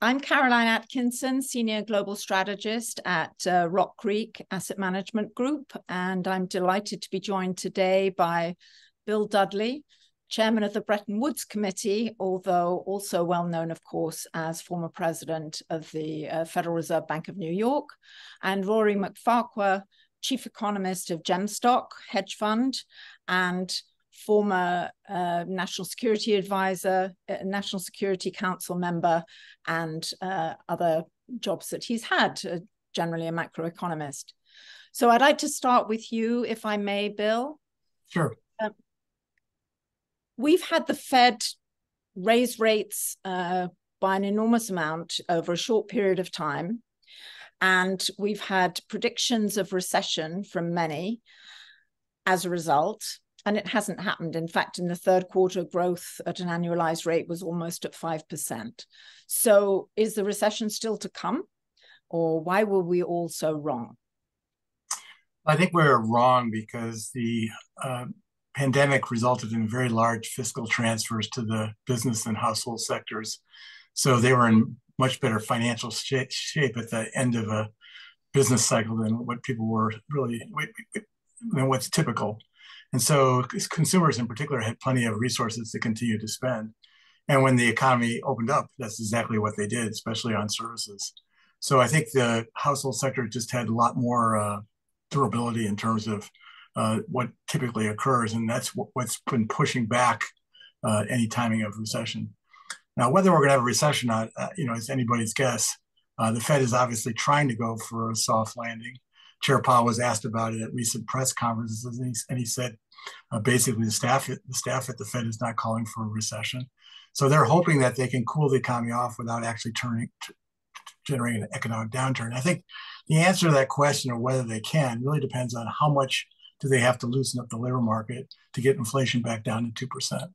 I'm Caroline Atkinson, Senior Global Strategist at uh, RockCreek Asset Management Group, and I'm delighted to be joined today by Bill Dudley, Chairman of the Bretton Woods Committee, although also well known, of course, as former President of the uh, Federal Reserve Bank of New York, and Rory MacFarquhar, Chief Economist of Gemsstock Hedge Fund, and former uh, national security advisor, uh, national security council member, and uh, other jobs that he's had, uh, generally a macroeconomist. So I'd like to start with you, if I may, Bill. Sure. Um, we've had the Fed raise rates uh, by an enormous amount over a short period of time. And we've had predictions of recession from many as a result and it hasn't happened. In fact, in the third quarter, growth at an annualized rate was almost at 5%. So is the recession still to come? Or why were we all so wrong? I think we are wrong because the uh, pandemic resulted in very large fiscal transfers to the business and household sectors. So they were in much better financial shape, shape at the end of a business cycle than what people were really than what's typical. And so consumers in particular had plenty of resources to continue to spend. And when the economy opened up, that's exactly what they did, especially on services. So I think the household sector just had a lot more uh, durability in terms of uh, what typically occurs. And that's what's been pushing back uh, any timing of recession. Now, whether we're going to have a recession or not, uh, you know, is anybody's guess. Uh, the Fed is obviously trying to go for a soft landing. Chair Powell was asked about it at recent press conferences, and he, and he said uh, basically the staff the staff at the Fed is not calling for a recession. So they're hoping that they can cool the economy off without actually turning generating an economic downturn. I think the answer to that question of whether they can really depends on how much do they have to loosen up the labor market to get inflation back down to two percent.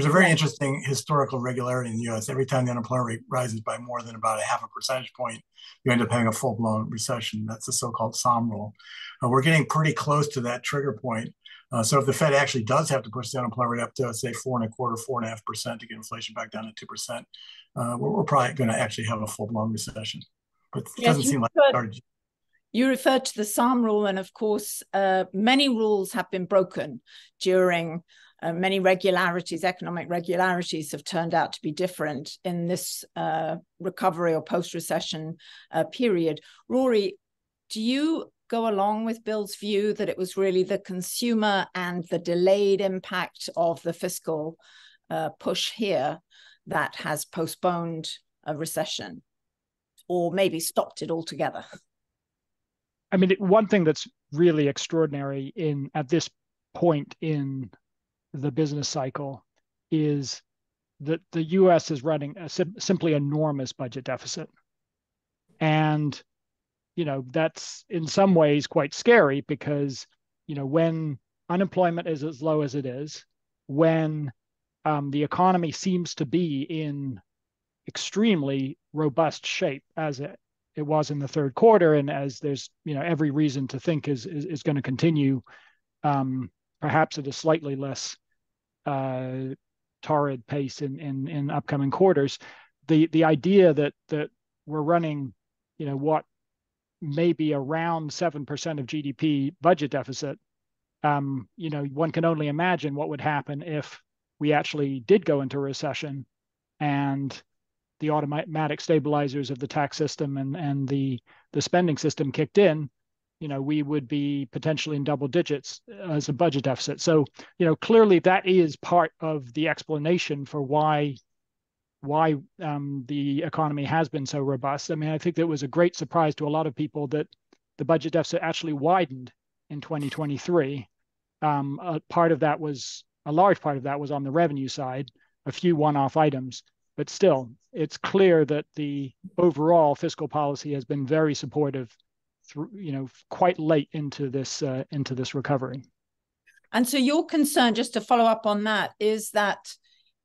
There's a very interesting historical regularity in the US. Every time the unemployment rate rises by more than about a half a percentage point, you end up having a full blown recession. That's the so called Sahm rule. Uh, we're getting pretty close to that trigger point. Uh, so if the Fed actually does have to push the unemployment rate up to say four and a quarter, four and a half percent to get inflation back down to two percent, uh, we're, we're, probably going to actually have a full blown recession. But it yes, doesn't seem like it you referred to the Sahm rule, and of course, uh, many rules have been broken during uh, many regularities, economic regularities, have turned out to be different in this uh, recovery or post recession uh, period. Rory, do you go along with Bill's view that it was really the consumer and the delayed impact of the fiscal uh, push here that has postponed a recession or maybe stopped it altogether? I mean, one thing that's really extraordinary in at this point in the business cycle is that the US is running a sim- simply enormous budget deficit. And, you know, that's in some ways quite scary because, you know, when unemployment is as low as it is, when um, the economy seems to be in extremely robust shape as it, it was in the third quarter, and as there's you know every reason to think is is, is going to continue, um, perhaps at a slightly less uh, torrid pace in, in in upcoming quarters. The the idea that that we're running, you know, what may be around seven percent of GDP budget deficit. Um, you know, one can only imagine what would happen if we actually did go into recession, and the automatic stabilizers of the tax system and and the the spending system kicked in you know we would be potentially in double digits as a budget deficit. So you know clearly that is part of the explanation for why why um, the economy has been so robust. I mean i think that was a great surprise to a lot of people that the budget deficit actually widened in 2023 um, a part of that was a large part of that was on the revenue side a few one-off items. But still it's clear that the overall fiscal policy has been very supportive through, you know, quite late into this uh, into this recovery. And so your concern, just to follow up on that, is that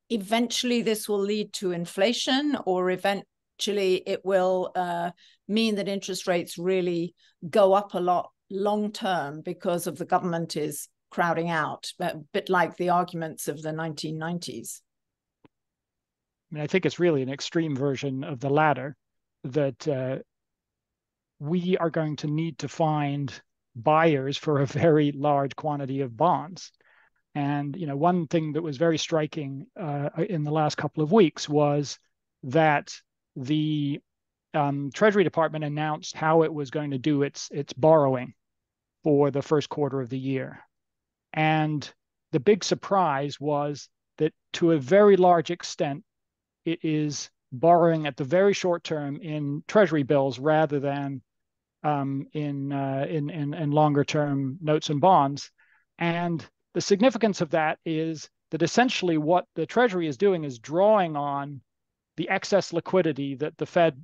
eventually this will lead to inflation, or eventually it will uh, mean that interest rates really go up a lot long term because of the government is crowding out, a bit like the arguments of the 1990s. I mean, I think it's really an extreme version of the latter that uh, we are going to need to find buyers for a very large quantity of bonds. And you know, one thing that was very striking uh, in the last couple of weeks was that the um, Treasury Department announced how it was going to do its its borrowing for the first quarter of the year, and the big surprise was that to a very large extent, it is borrowing at the very short term in Treasury bills rather than um, in, uh, in, in in longer term notes and bonds, and the significance of that is that essentially what the Treasury is doing is drawing on the excess liquidity that the Fed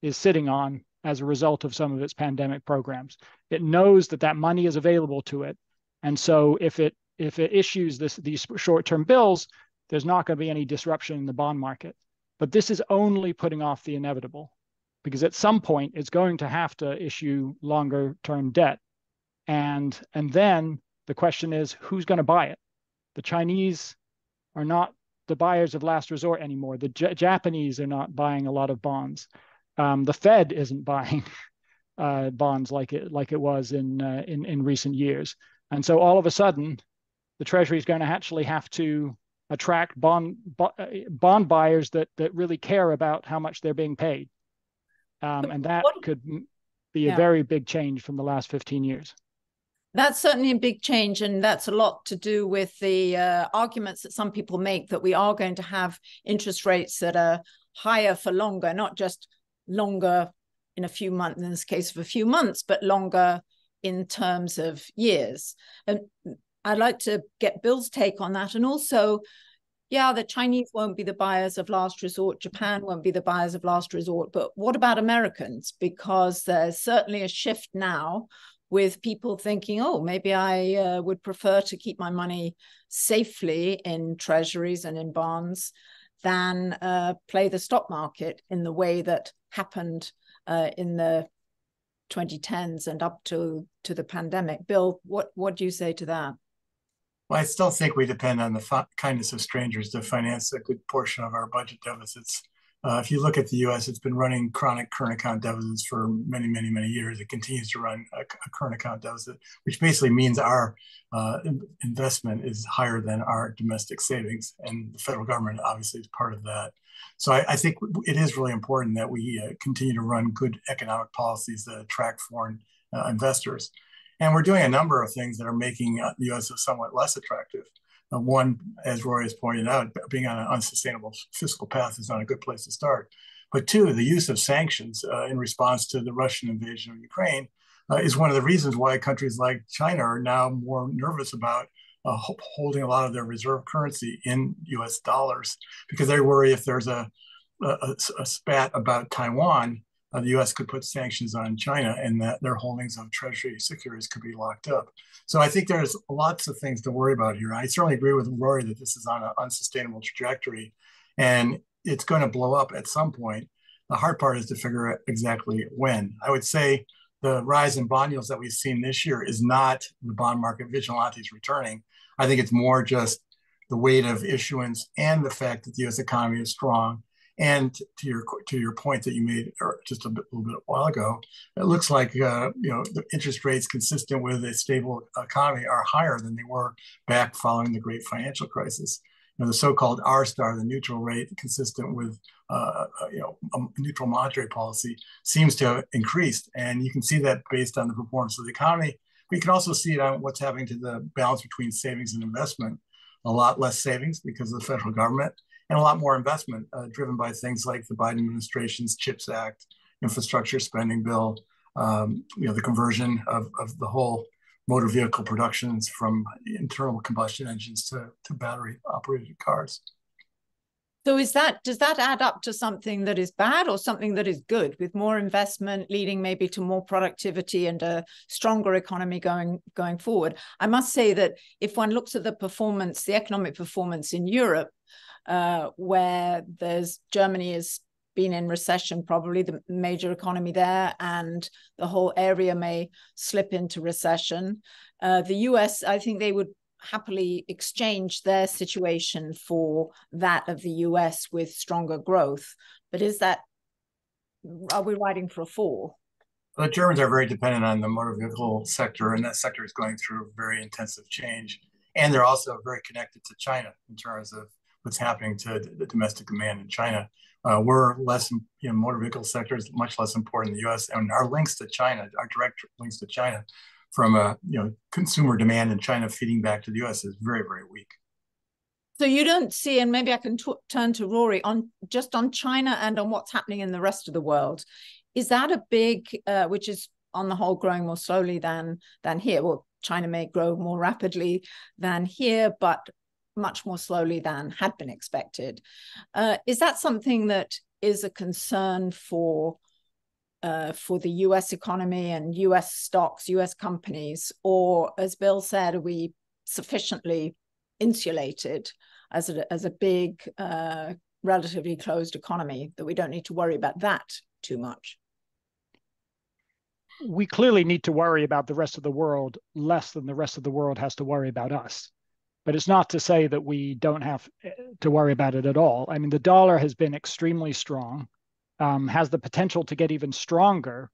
is sitting on as a result of some of its pandemic programs. It knows that that money is available to it, and so if it if it issues this these short-term bills, there's not going to be any disruption in the bond market. But this is only putting off the inevitable, because at some point it's going to have to issue longer-term debt, and and then the question is, who's going to buy it? The Chinese are not the buyers of last resort anymore. The J- Japanese are not buying a lot of bonds. Um, the Fed isn't buying uh, bonds like it like it was in, uh, in in recent years. And so all of a sudden, the Treasury is going to actually have to attract bond uh, bond buyers that that really care about how much they're being paid. Um, and that what, could be yeah. a very big change from the last 15 years. That's certainly a big change, and that's a lot to do with the uh, arguments that some people make that we are going to have interest rates that are higher for longer, not just longer in a few months, in this case of a few months, but longer in terms of years. And I'd like to get Bill's take on that. And also, yeah, the Chinese won't be the buyers of last resort, Japan won't be the buyers of last resort, but what about Americans? Because there's certainly a shift now with people thinking, oh, maybe I uh, would prefer to keep my money safely in treasuries and in bonds than uh, play the stock market in the way that happened uh, in the 2010s and up to to the pandemic. Bill, what what do you say to that? Well, I still think we depend on the kindness of strangers to finance a good portion of our budget deficits. Uh, if you look at the U.S., it's been running chronic current account deficits for many, many, many years. It continues to run a, a current account deficit, which basically means our uh, investment is higher than our domestic savings, and the federal government obviously is part of that. So I, I think it is really important that we uh, continue to run good economic policies that attract foreign uh, investors, and we're doing a number of things that are making uh, the U.S. somewhat less attractive. Uh, one, as Rory has pointed out, being on an unsustainable fiscal path is not a good place to start. But two, the use of sanctions uh, in response to the Russian invasion of Ukraine uh, is one of the reasons why countries like China are now more nervous about uh, holding a lot of their reserve currency in US dollars because they worry if there's a, a, a spat about Taiwan, uh, the US could put sanctions on China and that their holdings of treasury securities could be locked up. So I think there's lots of things to worry about here. I certainly agree with Rory that this is on an unsustainable trajectory and it's going to blow up at some point. The hard part is to figure out exactly when. I would say the rise in bond yields that we've seen this year is not the bond market vigilantes returning. I think it's more just the weight of issuance and the fact that the U.S. economy is strong and to your to your point that you made just a bit, little bit a while ago, it looks like uh, you know the interest rates consistent with a stable economy are higher than they were back following the Great Financial Crisis. You know, the so-called R star, the neutral rate, consistent with uh, uh you know a neutral monetary policy, seems to have increased, and you can see that based on the performance of the economy. We can also see it on what's happening to the balance between savings and investment. A lot less savings because of the federal government, and a lot more investment uh, driven by things like the Biden administration's CHIPS Act, infrastructure spending bill, um, you know, the conversion of, of the whole motor vehicle productions from internal combustion engines to, to battery operated cars. So is that does that add up to something that is bad or something that is good with more investment leading maybe to more productivity and a stronger economy going going forward? I must say that if one looks at the performance, the economic performance in Europe, uh, where there's Germany has been in recession, probably the major economy there, and the whole area may slip into recession. Uh, the US, I think they would happily exchange their situation for that of the US with stronger growth. But is that, are we riding for a fall? The Germans are very dependent on the motor vehicle sector, and that sector is going through very intensive change. And they're also very connected to China in terms of what's happening to the domestic demand in China. Uh, we're less, you know, motor vehicle sector is much less important in the U.S. and our links to China, our direct links to China, from a you know consumer demand in China feeding back to the U.S. is very very weak. So you don't see, and maybe I can turn to Rory on just on China and on what's happening in the rest of the world. Is that a big, uh, which is on the whole growing more slowly than than here? Well, China may grow more rapidly than here, but much more slowly than had been expected. Uh, is that something that is a concern for uh, for the U.S. economy and U.S. stocks, U.S. companies, or as Bill said, are we sufficiently insulated as a as a big, uh, relatively closed economy that we don't need to worry about that too much? We clearly need to worry about the rest of the world less than the rest of the world has to worry about us. But it's not to say that we don't have eh, to worry about it at all. I mean, the dollar has been extremely strong, um, has the potential to get even stronger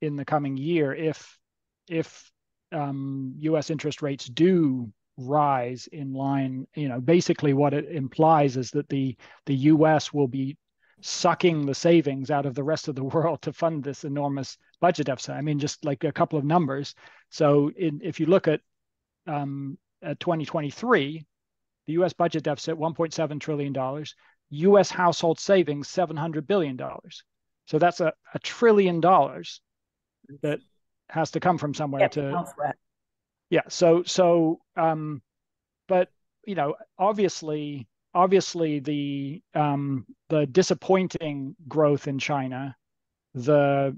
in the coming year if if um, U.S. interest rates do rise in line. You know, basically what it implies is that the the U.S. will be sucking the savings out of the rest of the world to fund this enormous budget deficit. I mean, just like a couple of numbers. So in, if you look at um, 2023, the US budget deficit $1.7 trillion, US household savings $700 billion. So that's a, a trillion dollars that has to come from somewhere to elsewhere. Yeah, so so um but you know, obviously obviously the um the disappointing growth in China, the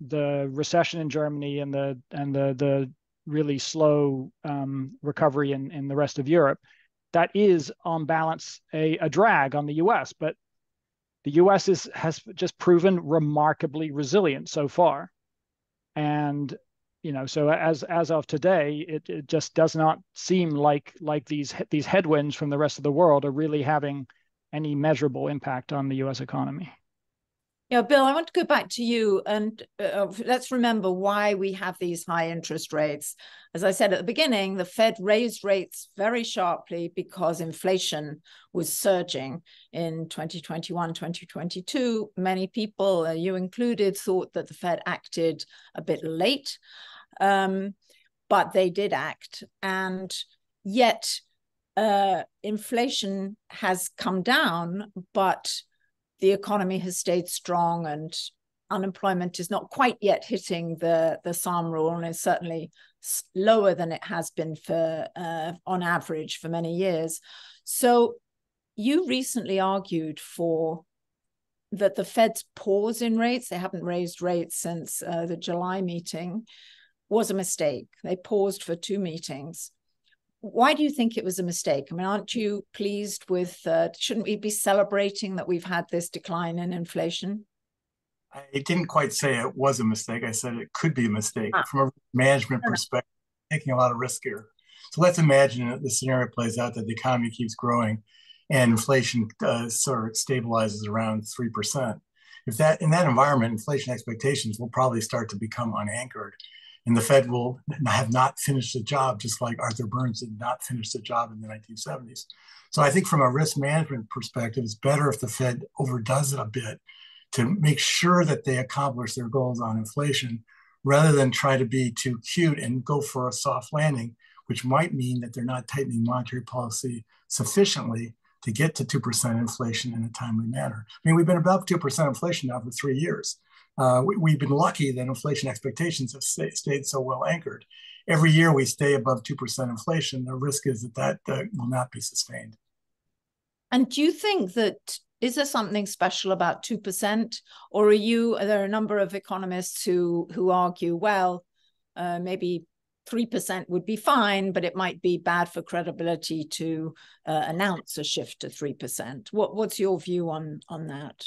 the recession in Germany and the and the the really slow um, recovery in, in the rest of Europe, that is on balance a, a drag on the US. But the US is, has just proven remarkably resilient so far. And you know, so as as of today, it, it just does not seem like like these these headwinds from the rest of the world are really having any measurable impact on the U.S. economy. Yeah, Bill, I want to go back to you and uh, let's remember why we have these high interest rates. As I said at the beginning, the Fed raised rates very sharply because inflation was surging in 2021, 2022. Many people, uh, you included, thought that the Fed acted a bit late, um, but they did act. And yet, uh, inflation has come down, but the economy has stayed strong and unemployment is not quite yet hitting the the Sahm rule and is certainly lower than it has been for uh, on average for many years. So you recently argued for that the Fed's pause in rates, they haven't raised rates since uh, the July meeting, was a mistake. They paused for two meetings why do you think it was a mistake? I mean, aren't you pleased with? Uh, shouldn't we be celebrating that we've had this decline in inflation? I didn't quite say it was a mistake. I said it could be a mistake ah. from a management perspective, taking a lot of risk here. So let's imagine that the scenario plays out that the economy keeps growing and inflation uh, sort of stabilizes around 3%. If that in that environment, inflation expectations will probably start to become unanchored and the Fed will have not finished the job, just like Arthur Burns did not finish the job in the 1970s. So I think from a risk management perspective, it's better if the Fed overdoes it a bit to make sure that they accomplish their goals on inflation rather than try to be too cute and go for a soft landing, which might mean that they're not tightening monetary policy sufficiently to get to 2% inflation in a timely manner. I mean, we've been above 2% inflation now for three years uh, we, have been lucky that inflation expectations have stay, stayed so well anchored. Every year we stay above 2% inflation. The risk is that that uh, will not be sustained. And do you think that is there something special about 2% or are you are there a number of economists who who argue well uh, maybe 3% would be fine but it might be bad for credibility to uh, announce a shift to 3% what what's your view on on that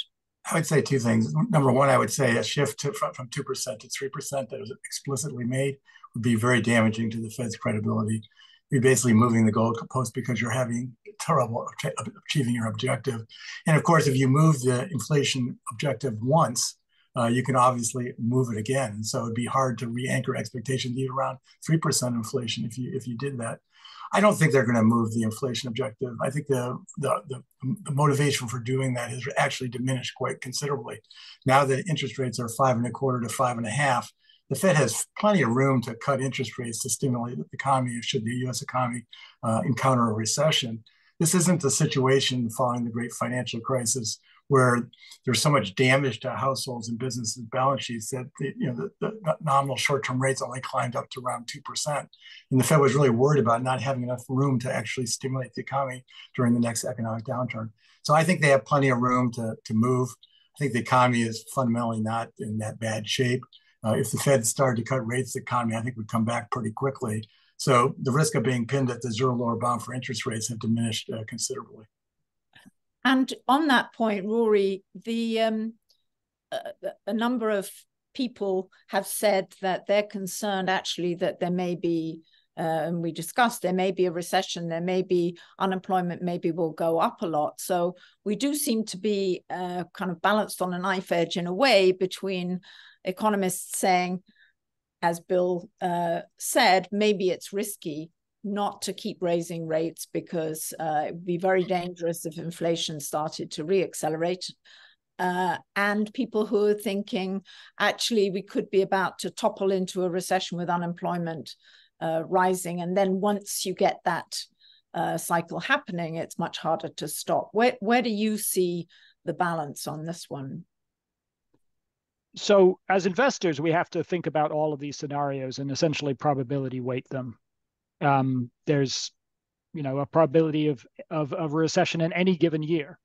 I would say two things. Number one, I would say a shift to, from, from 2% to 3% that was explicitly made would be very damaging to the Fed's credibility. you're basically moving the goalpost because you're having trouble achieving your objective. And of course, if you move the inflation objective once, uh, you can obviously move it again. And so it'd be hard to re-anchor expectations to around 3% inflation if you if you did that. I don't think they're going to move the inflation objective. I think the, the, the, the, motivation for doing that has actually diminished quite considerably. Now that interest rates are five and a quarter to five and a half, the Fed has plenty of room to cut interest rates to stimulate the economy should the US economy uh, encounter a recession. This isn't the situation following the great financial crisis where there's so much damage to households and businesses' balance sheets that the, you know the, the nominal short-term rates only climbed up to around two percent, and the Fed was really worried about not having enough room to actually stimulate the economy during the next economic downturn. So I think they have plenty of room to to move. I think the economy is fundamentally not in that bad shape. Uh, if the Fed started to cut rates, the economy I think would come back pretty quickly. So the risk of being pinned at the zero lower bound for interest rates have diminished uh, considerably. And on that point, Rory, the um, a, a number of people have said that they're concerned actually that there may be uh, and we discussed there may be a recession, there may be unemployment, maybe will go up a lot. So we do seem to be uh, kind of balanced on a knife edge in a way between economists saying, as Bill uh, said, maybe it's risky not to keep raising rates because uh, it would be very dangerous if inflation started to reaccelerate. Uh, and people who are thinking, actually, we could be about to topple into a recession with unemployment uh, rising. And then once you get that uh, cycle happening, it's much harder to stop. Where, where do you see the balance on this one? So, as investors, we have to think about all of these scenarios and essentially probability weight them um, there's you know a probability of, of of a recession in any given year.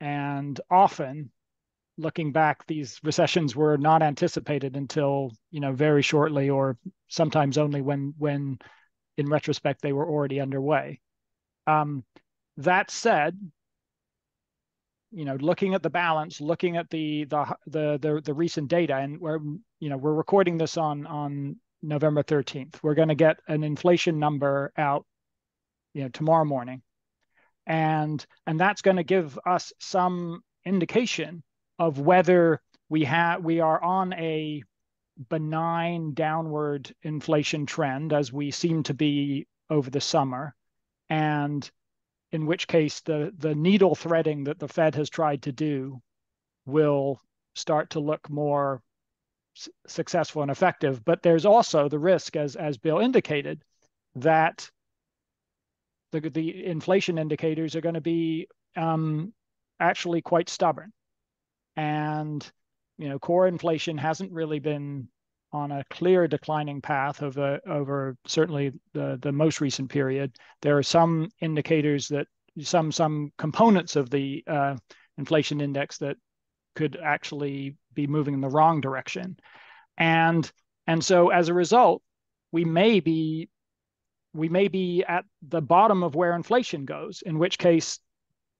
And often looking back these recessions were not anticipated until you know very shortly or sometimes only when when in retrospect they were already underway. Um, that said you know looking at the balance looking at the the the the, the recent data and we're you know we're recording this on on November 13th. We're going to get an inflation number out, you know, tomorrow morning. And and that's going to give us some indication of whether we have we are on a benign downward inflation trend as we seem to be over the summer and in which case the the needle threading that the Fed has tried to do will start to look more successful and effective. But there's also the risk, as as Bill indicated, that the the inflation indicators are going to be um, actually quite stubborn, and you know core inflation hasn't really been on a clear declining path over over certainly the the most recent period. There are some indicators that some some components of the uh, inflation index that could actually be moving in the wrong direction. And and so as a result, we may be we may be at the bottom of where inflation goes, in which case,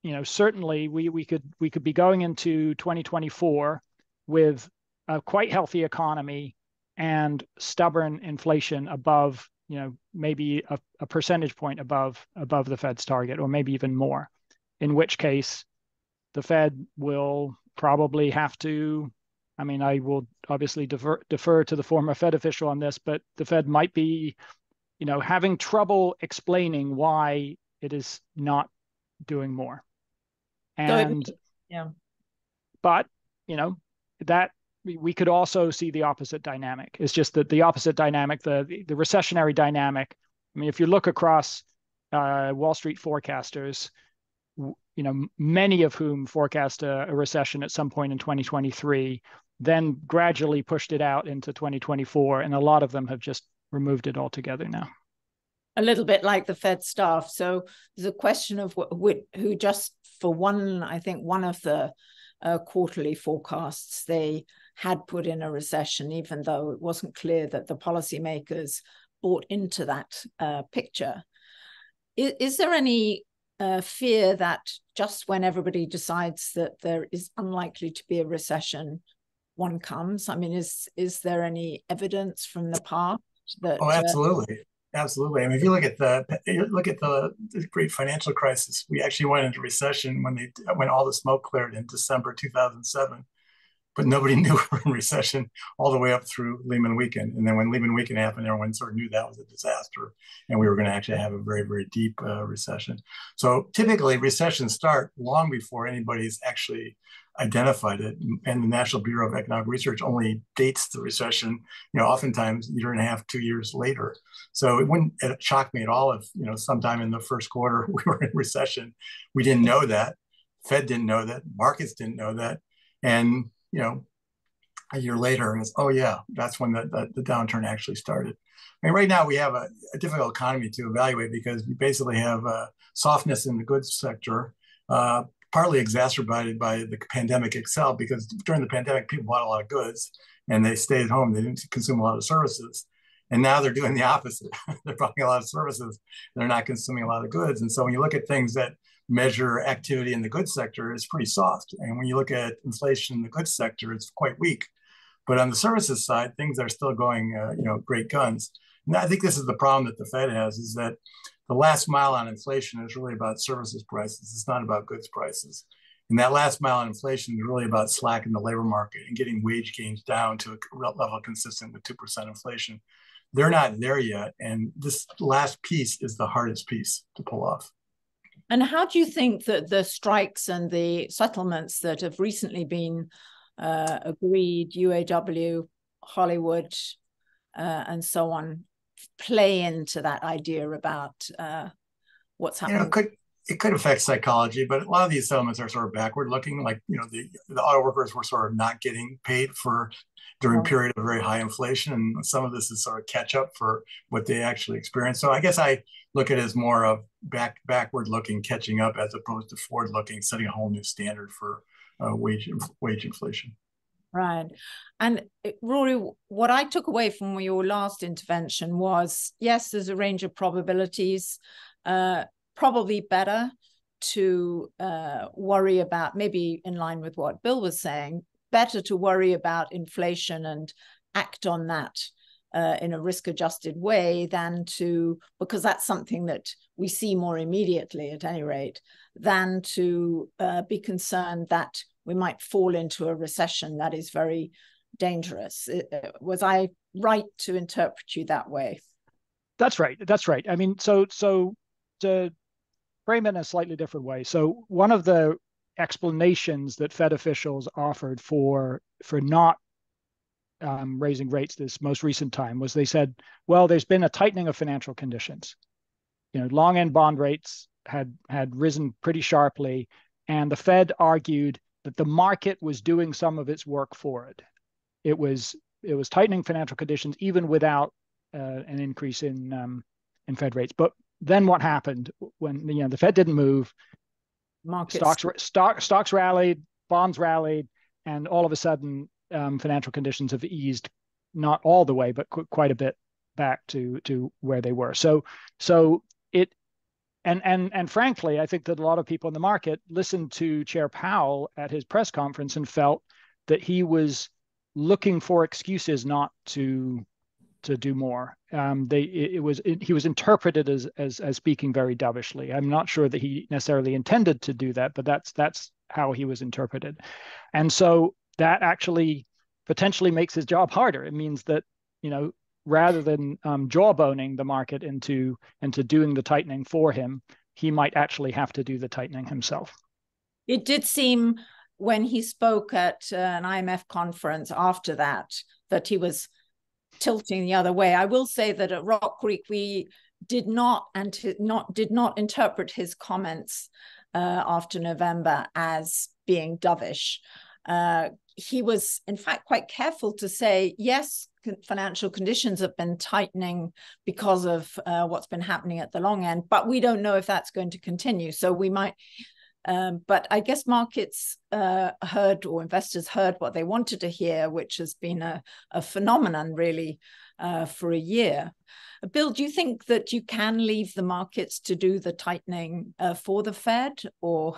you know, certainly we we could we could be going into 2024 with a quite healthy economy and stubborn inflation above, you know, maybe a, a percentage point above above the Fed's target, or maybe even more. In which case, the Fed will probably have to I mean, I will obviously defer, defer to the former Fed official on this, but the Fed might be, you know, having trouble explaining why it is not doing more. And yeah, but you know that we could also see the opposite dynamic. It's just that the opposite dynamic, the the recessionary dynamic. I mean, if you look across uh, Wall Street forecasters, you know, many of whom forecast a, a, recession at some point in 2023, then gradually pushed it out into 2024, and a lot of them have just removed it altogether now. A little bit like the Fed staff. So there's a question of who just for one, I think one of the uh, quarterly forecasts, they had put in a recession, even though it wasn't clear that the policymakers bought into that uh, picture. Is, is there any uh, fear that just when everybody decides that there is unlikely to be a recession, one comes? I mean, is is there any evidence from the past that? Oh, uh, absolutely. Absolutely. I mean, if you look at the look at the, the, great financial crisis, we actually went into recession when they when all the smoke cleared in December 2007 but nobody knew we were in recession all the way up through Lehman Weekend. And then when Lehman Weekend happened, everyone sort of knew that was a disaster and we were going to actually have a very, very deep uh, recession. So typically recessions start long before anybody's actually identified it. And the National Bureau of Economic Research only dates the recession, you know, oftentimes a year and a half, two years later. So it wouldn't shock me at all if, you know, sometime in the first quarter we were in recession. We didn't know that. Fed didn't know that. Markets didn't know that. And you know, a year later, it's oh yeah, that's when the, the, the downturn actually started. I mean, right now we have a, a, difficult economy to evaluate because we basically have a softness in the goods sector, uh, partly exacerbated by the pandemic itself. Because during the pandemic, people bought a lot of goods and they stayed at home; they didn't consume a lot of services. And now they're doing the opposite. they're buying a lot of services. They're not consuming a lot of goods. And so when you look at things that measure activity in the goods sector is pretty soft. And when you look at inflation in the goods sector, it's quite weak. But on the services side, things are still going, uh, you know, great guns. And I think this is the problem that the Fed has is that the last mile on inflation is really about services prices. It's not about goods prices. And that last mile on inflation is really about slacking the labor market and getting wage gains down to a level consistent with 2% inflation. They're not there yet. And this last piece is the hardest piece to pull off. And how do you think that the strikes and the settlements that have recently been uh, agreed, UAW, Hollywood, uh, and so on, play into that idea about uh, what's happening? You know, it could it could affect psychology, but a lot of these settlements are sort of backward looking. Like you know, the the auto workers were sort of not getting paid for during a period of very high inflation, and some of this is sort of catch up for what they actually experienced. So I guess I look at it as more of back backward looking, catching up, as opposed to forward looking, setting a whole new standard for uh, wage wage inflation. Right. And uh, Rory, what I took away from your last intervention was yes, there's a range of probabilities. Uh, probably better to uh, worry about, maybe in line with what Bill was saying, better to worry about inflation and act on that uh, in a risk adjusted way than to, because that's something that we see more immediately at any rate, than to uh, be concerned that we might fall into a recession that is very dangerous. Uh, was I right to interpret you that way? That's right. That's right. I mean, so so to frame it in a slightly different way. So one of the explanations that Fed officials offered for for not um, raising rates this most recent time was they said, well, there's been a tightening of financial conditions. You know, long end bond rates had had risen pretty sharply, and the Fed argued that the market was doing some of its work for it. It was it was tightening financial conditions even without uh, an increase in um, in Fed rates. But then what happened when you know the Fed didn't move? Markets. Stocks stock, stocks rallied, bonds rallied, and all of a sudden um, financial conditions have eased not all the way, but qu- quite a bit back to to where they were. So so it and and and frankly, I think that a lot of people in the market listened to Chair Powell at his press conference and felt that he was looking for excuses not to to do more. Um, they it, it was it, he was interpreted as, as as speaking very dovishly. I'm not sure that he necessarily intended to do that, but that's that's how he was interpreted. And so that actually potentially makes his job harder. It means that you know rather than um, jawboning the market into into doing the tightening for him, he might actually have to do the tightening himself. It did seem when he spoke at an IMF conference after that that he was tilting the other way. I will say that at RockCreek we did not and not did not interpret his comments uh, after November as being dovish. Uh, he was, in fact, quite careful to say, yes, financial conditions have been tightening because of uh, what's been happening at the long end, but we don't know if that's going to continue. So we might, um, but I guess markets uh, heard or investors heard what they wanted to hear, which has been a, a phenomenon really uh, for a year. Bill, do you think that you can leave the markets to do the tightening uh, for the Fed, or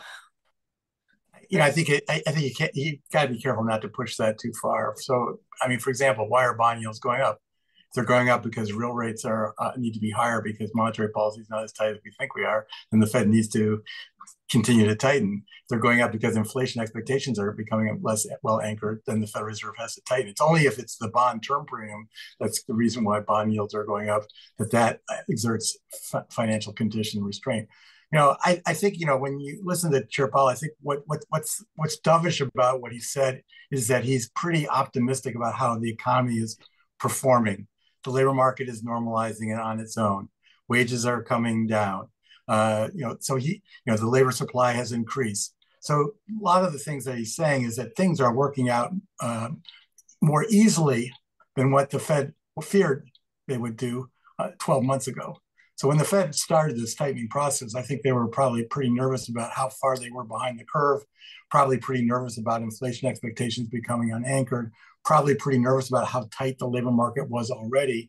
you know, I think it, I, I, think you can't. You got to be careful not to push that too far. So, I mean, for example, why are bond yields going up? they're going up because real rates are uh, need to be higher because monetary policy is not as tight as we think we are, and the Fed needs to continue to tighten. They're going up because inflation expectations are becoming less well anchored. Then the Federal Reserve has to tighten. It's only if it's the bond term premium that's the reason why bond yields are going up that that exerts financial condition restraint. You know, I, I think you know when you listen to Chair Powell, I think what what what's what's dovish about what he said is that he's pretty optimistic about how the economy is performing. The labor market is normalizing it on its own. Wages are coming down uh, you know, so he, you know, the labor supply has increased. So a lot of the things that he's saying is that things are working out uh, more easily than what the Fed feared they would do uh, 12 months ago. So when the Fed started this tightening process, I think they were probably pretty nervous about how far they were behind the curve, probably pretty nervous about inflation expectations becoming unanchored, probably pretty nervous about how tight the labor market was already.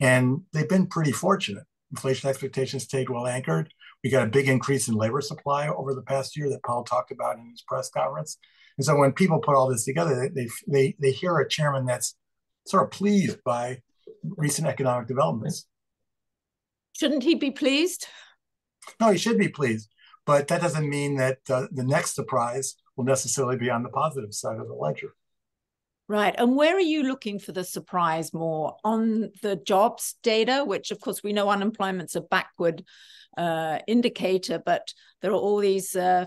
And they've been pretty fortunate inflation expectations stayed well anchored. We got a big increase in labor supply over the past year that Powell talked about in his press conference. And so when people put all this together, they, they, they hear a chairman that's sort of pleased by recent economic developments. Shouldn't he be pleased? No, he should be pleased. But that doesn't mean that uh, the next surprise will necessarily be on the positive side of the ledger. Right. And where are you looking for the surprise more? On the jobs data, which of course we know unemployment's a backward uh, indicator, but there are all these uh,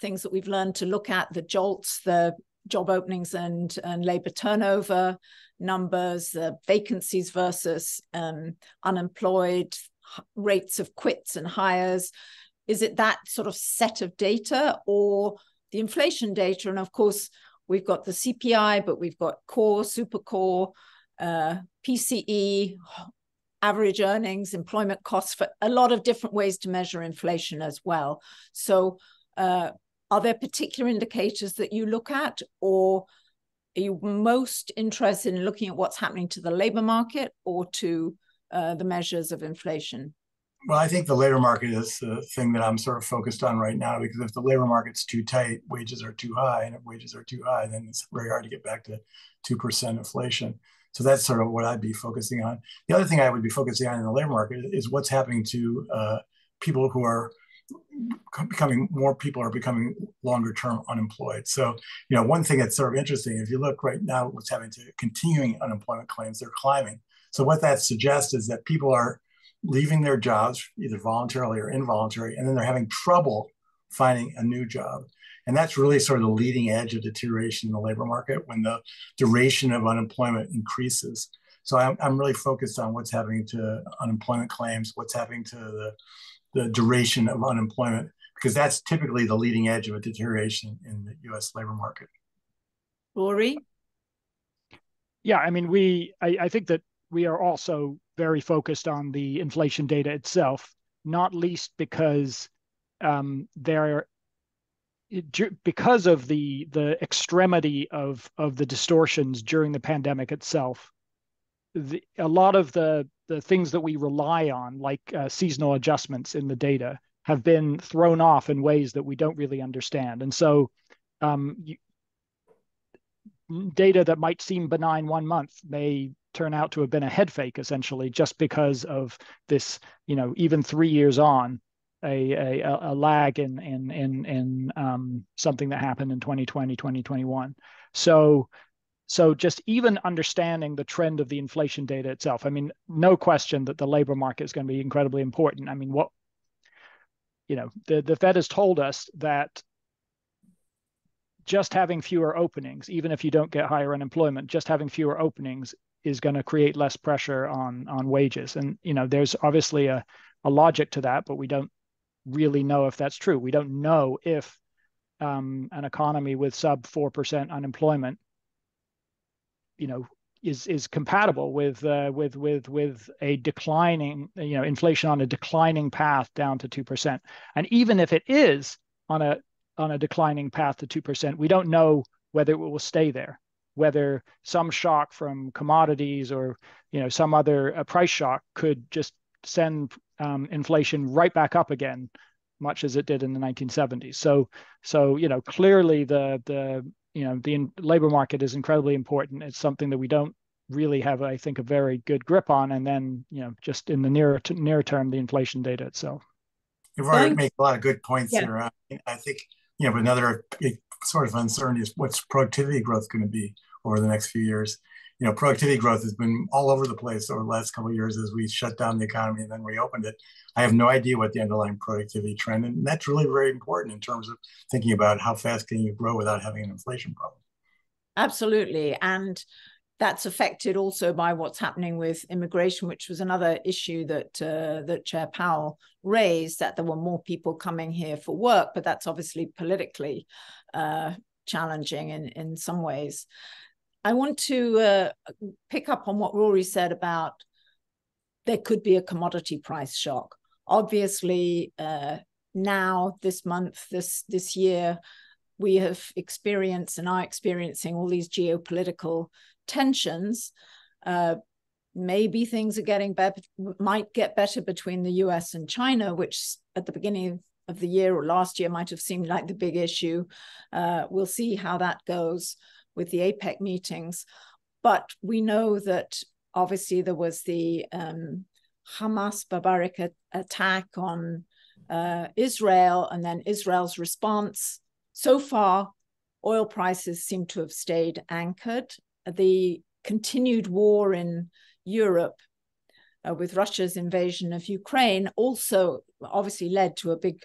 things that we've learned to look at the jolts, the job openings and, and labor turnover numbers, the vacancies versus um, unemployed rates of quits and hires. Is it that sort of set of data or the inflation data? And of course, We've got the CPI, but we've got core, super core, uh, PCE, average earnings, employment costs for a lot of different ways to measure inflation as well. So, uh, are there particular indicators that you look at, or are you most interested in looking at what's happening to the labor market or to uh, the measures of inflation? Well, I think the labor market is the thing that I'm sort of focused on right now because if the labor market's too tight, wages are too high, and if wages are too high, then it's very hard to get back to two percent inflation. So that's sort of what I'd be focusing on. The other thing I would be focusing on in the labor market is what's happening to uh, people who are becoming more people are becoming longer term unemployed. So, you know, one thing that's sort of interesting, if you look right now, what's happening to continuing unemployment claims, they're climbing. So what that suggests is that people are leaving their jobs, either voluntarily or involuntary, and then they're having trouble finding a new job. And that's really sort of the leading edge of deterioration in the labor market when the duration of unemployment increases. So I'm, I'm really focused on what's happening to unemployment claims, what's happening to the, the duration of unemployment, because that's typically the leading edge of a deterioration in the US labor market. Rory? Yeah, I mean, we, I, I think that we are also very focused on the inflation data itself, not least because um, there because of the the extremity of of the distortions during the pandemic itself the, a lot of the the things that we rely on like uh, seasonal adjustments in the data have been thrown off in ways that we don't really understand. And so um, you, data that might seem benign one month may turn out to have been a head fake essentially just because of this you know even three years on a, a, a lag in in in in um, something that happened in 2020 2021 so so just even understanding the trend of the inflation data itself i mean no question that the labor market is going to be incredibly important. I mean what you know the, the fed has told us that just having fewer openings even if you don't get higher unemployment just having fewer openings is going to create less pressure on on wages. And you know there's obviously a, a logic to that but we don't really know if that's true. We don't know if um, an economy with sub 4% unemployment you know is is compatible with uh, with with with a declining you know inflation on a declining path down to 2% and even if it is on a on a declining path to 2% we don't know whether it will stay there. Whether some shock from commodities or you know some other uh, price shock could just send um, inflation right back up again much as it did in the 1970s so so you know clearly the the you know the labor market is incredibly important it's something that we don't really have, I think, a very good grip on. And then, you know, just in the near near term, the inflation data itself. You've already made a lot of good points yeah. here. I, I think, you know, another big sort of uncertainty is what's productivity growth going to be over the next few years. You know, productivity growth has been all over the place over the last couple of years as we shut down the economy and then reopened it. I have no idea what the underlying productivity trend, and that's really very important in terms of thinking about how fast can you grow without having an inflation problem. Absolutely, and that's affected also by what's happening with immigration, which was another issue that uh, that Chair Powell raised that there were more people coming here for work, but that's obviously politically uh, challenging in in some ways. I want to uh, pick up on what Rory said about there could be a commodity price shock. Obviously, uh, now this month, this this year, we have experienced and are experiencing all these geopolitical tensions. Uh, maybe things are getting better, might get better between the US and China, which at the beginning of the year or last year might have seemed like the big issue. Uh, we'll see how that goes with the APEC meetings. But we know that obviously there was the um, Hamas barbaric attack on uh, Israel and then Israel's response. So far, oil prices seem to have stayed anchored the continued war in Europe uh, with Russia's invasion of Ukraine also obviously led to a big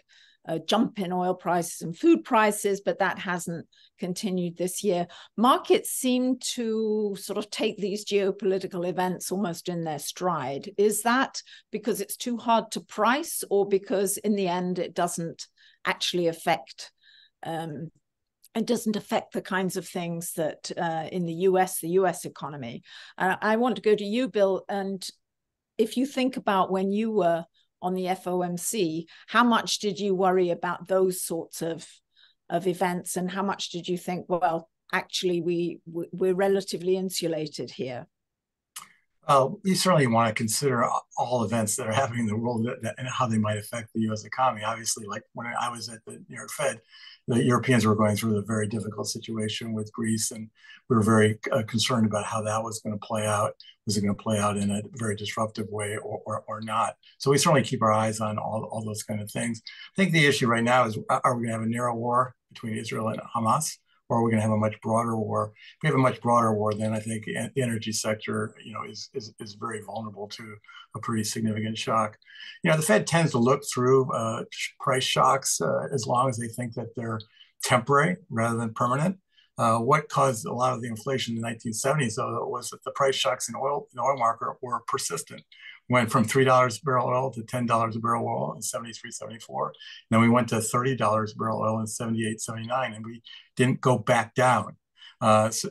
uh, jump in oil prices and food prices, but that hasn't continued this year. Markets seem to sort of take these geopolitical events almost in their stride. Is that because it's too hard to price, or because in the end it doesn't actually affect um, it doesn't affect the kinds of things that uh, in the US, the US economy. Uh, I want to go to you, Bill. And if you think about when you were on the FOMC, how much did you worry about those sorts of of events, and how much did you think, well, actually, we we're relatively insulated here? Well, you certainly want to consider all events that are happening in the world and how they might affect the U.S. economy. Obviously, like when I was at the New York Fed, the Europeans were going through a very difficult situation with Greece, and we were very uh, concerned about how that was going to play out. Was it going to play out in a very disruptive way or, or, or not? So we certainly keep our eyes on all, all those kind of things. I think the issue right now is are we going to have a narrow war between Israel and Hamas? Or we going to have a much broader war? If we have a much broader war, then I think the energy sector, you know, is, is, is very vulnerable to a pretty significant shock. You know, the Fed tends to look through uh, price shocks uh, as long as they think that they're temporary rather than permanent. Uh, what caused a lot of the inflation in the 1970s, though, was that the price shocks in oil, in the oil market were persistent went from three dollars a barrel oil to ten dollars a barrel oil in 73 74 then we went to 30 dollars a barrel oil in 78 79 and we didn't go back down uh, so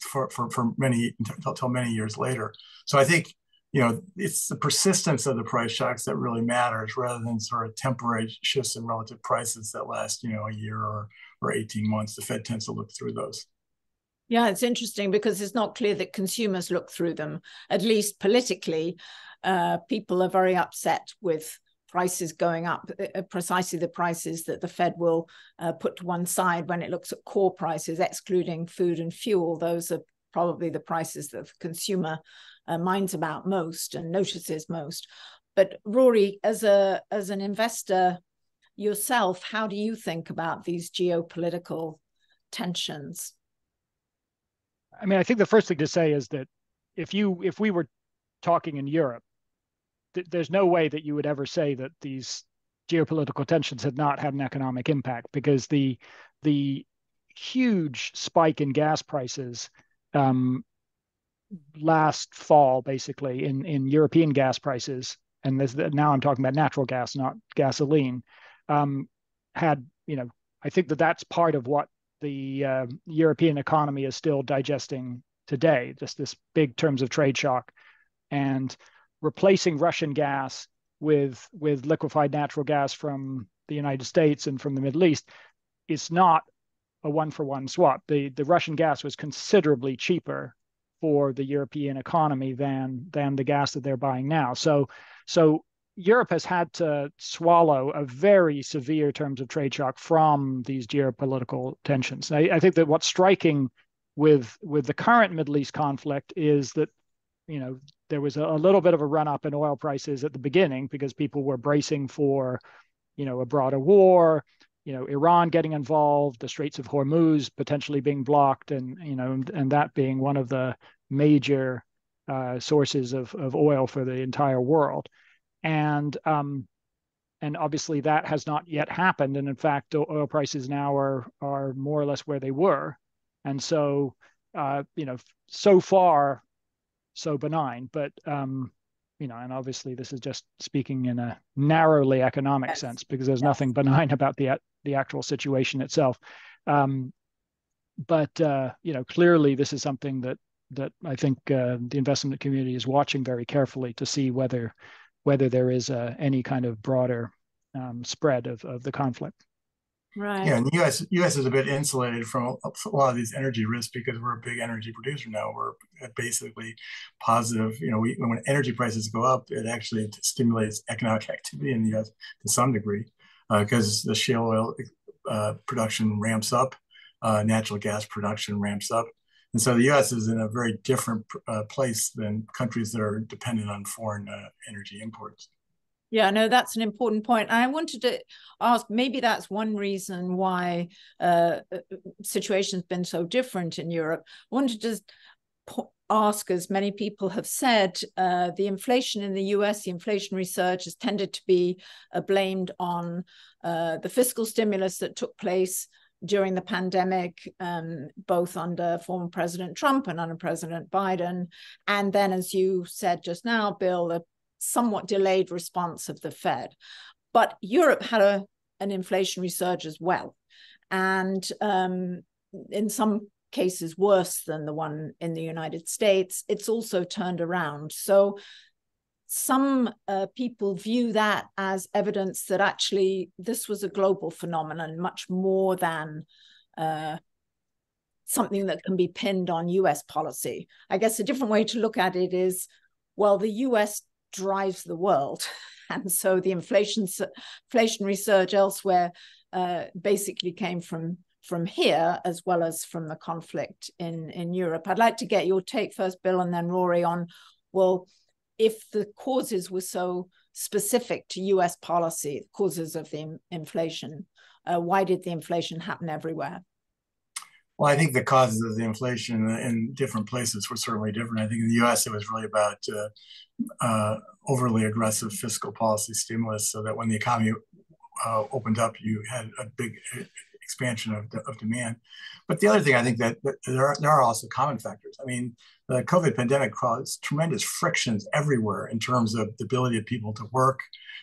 for, for, for many until many years later. So i think you know it's the persistence of the price shocks that really matters rather than sort of temporary shifts in relative prices that last you know a year or or 18 months. The fed tends to look through those yeah, it's interesting because it's not clear that consumers look through them, at least politically uh, people are very upset with prices going up, uh, precisely the prices that the Fed will uh, put to one side when it looks at core prices, excluding food and fuel. Those are probably the prices that the consumer uh, minds about most and notices most. But Rory, as a as an investor yourself, how do you think about these geopolitical tensions? I mean, I think the first thing to say is that if you if we were talking in Europe, th- there's no way that you would ever say that these geopolitical tensions had not had an economic impact because the the huge spike in gas prices um, last fall, basically in in European gas prices, and this, now I'm talking about natural gas, not gasoline, um, had you know I think that that's part of what the uh, European economy is still digesting today. Just this big terms of trade shock, and replacing Russian gas with with liquefied natural gas from the United States and from the Middle East is not a one for one swap. The the Russian gas was considerably cheaper for the European economy than than the gas that they're buying now. So so Europe has had to swallow a very severe terms of trade shock from these geopolitical tensions. I, I think that what's striking with with the current Middle East conflict is that you know there was a, a little bit of a run up in oil prices at the beginning because people were bracing for you know a broader war you know Iran getting involved, the Straits of Hormuz potentially being blocked, and you know and that being one of the major uh, sources of of oil for the entire world, and um, and obviously that has not yet happened, and in fact oil prices now are are more or less where they were, and so uh, you know so far so benign, but um, you know, and obviously this is just speaking in a narrowly economic yes. sense because there's yes. nothing benign about the the actual situation itself. Um, but uh, you know, clearly this is something that that I think uh, the investment community is watching very carefully to see whether whether there is uh, any kind of broader um, spread of, of the conflict. Right. Yeah, and the U.S. U.S. is a bit insulated from a lot of these energy risks because we're a big energy producer now. We're basically positive. You know, we, when energy prices go up, it actually stimulates economic activity in the U.S. to some degree because uh, the shale oil uh, production ramps up, uh, natural gas production ramps up, and so the U.S. is in a very different uh, place than countries that are dependent on foreign uh, energy imports. Yeah, no, that's an important point. I wanted to ask maybe that's one reason why uh, uh situation's been so different in Europe. I wanted to ask, as many people have said, uh, the inflation in the US, the inflationary surge has tended to be uh, blamed on uh, the fiscal stimulus that took place during the pandemic, um, both under former President Trump and under President Biden. And then, as you said just now, Bill, the somewhat delayed response of the Fed. But Europe had a, an inflationary surge as well. And um, in some cases, worse than the one in the United States, it's also turned around. So some uh, people view that as evidence that actually this was a global phenomenon, much more than uh, something that can be pinned on US policy. I guess a different way to look at it is well, the US drives the world. And so the inflation inflationary surge elsewhere uh, basically came from from here as well as from the conflict in in Europe. I'd like to get your take first, Bill, and then Rory on well, if the causes were so specific to U.S. policy, causes of the inflation, uh, why did the inflation happen everywhere? Well, I think the causes of the inflation in different places were certainly different. I think in the U.S. it was really about uh, uh, overly aggressive fiscal policy stimulus, so that when the economy uh, opened up, you had a big uh, expansion of, of demand. But the other thing I think that, that there, are, there are also common factors. I mean, the COVID pandemic caused tremendous frictions everywhere in terms of the ability of people to work,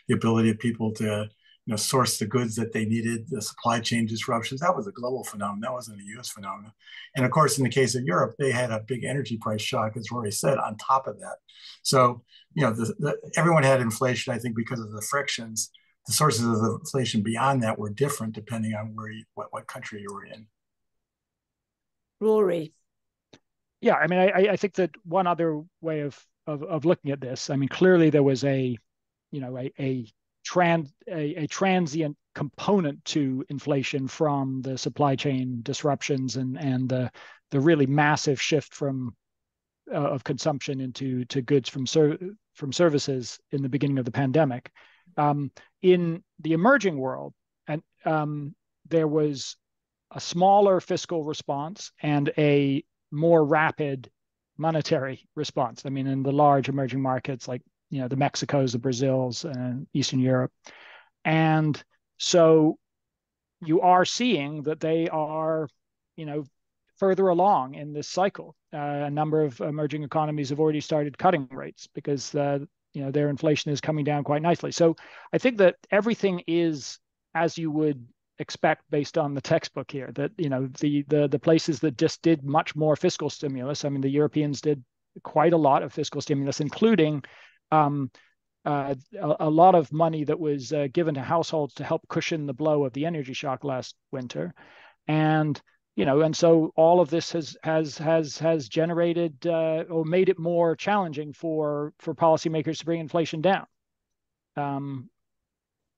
the ability of people to you know, source the goods that they needed, the supply chain disruptions. That was a global phenomenon. That wasn't a U.S. phenomenon. And of course, in the case of Europe, they had a big energy price shock, as Rory said, on top of that. So, you know, the, the, everyone had inflation, I think, because of the frictions. The sources of the inflation beyond that were different depending on where you, what, what country you were in. Rory. Yeah, I mean, I, I think that one other way of, of, of looking at this, I mean, clearly there was a, you know, a, a trans a, a, transient component to inflation from the supply chain disruptions and and the the really massive shift from uh, of consumption into to goods from ser- from services in the beginning of the pandemic. Um, in the emerging world, and um, there was a smaller fiscal response and a more rapid monetary response. I mean, in the large emerging markets like you know the Mexicos, the Brazils, and Eastern Europe, and so you are seeing that they are, you know, further along in this cycle. Uh, a number of emerging economies have already started cutting rates because uh, you know their inflation is coming down quite nicely. So I think that everything is as you would expect based on the textbook here. That you know the the the places that just did much more fiscal stimulus. I mean, the Europeans did quite a lot of fiscal stimulus, including um, uh, a, a, lot of money that was uh, given to households to help cushion the blow of the energy shock last winter, and you know, and so all of this has has has has generated uh, or made it more challenging for for policymakers to bring inflation down. Um,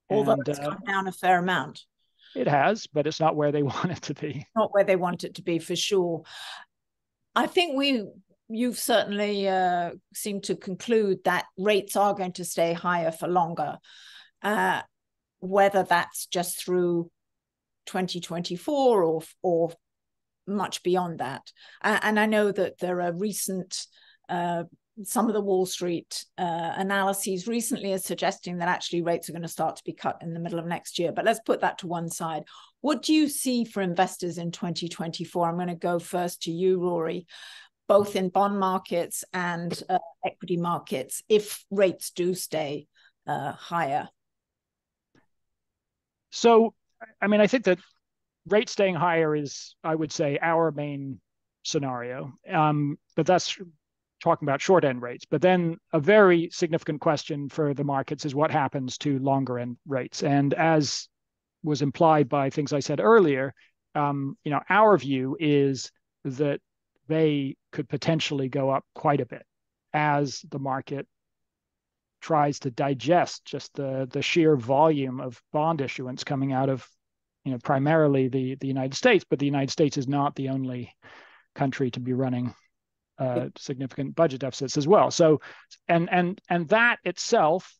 Although and, it's uh, come down a fair amount. It has, but it's not where they want it to be. Not where they want it to be, for sure. I think we you've certainly uh, seemed to conclude that rates are going to stay higher for longer. Uh, whether that's just through 2024 or or much beyond that. and I know that there are recent uh, some of the Wall Street uh, analyses recently are suggesting that actually rates are going to start to be cut in the middle of next year. But let's put that to one side. What do you see for investors in 2024? I'm going to go first to you, Rory, both in bond markets and uh, equity markets, if rates do stay uh, higher. So, I mean, I think that rate staying higher is, I would say, our main scenario. Um, but that's talking about short end rates. But then a very significant question for the markets is what happens to longer end rates. And as was implied by things I said earlier, um, you know, our view is that they could potentially go up quite a bit as the market tries to digest just the the sheer volume of bond issuance coming out of you know primarily the the United States, but the United States is not the only country to be running uh, significant budget deficits as well. So, and and and that itself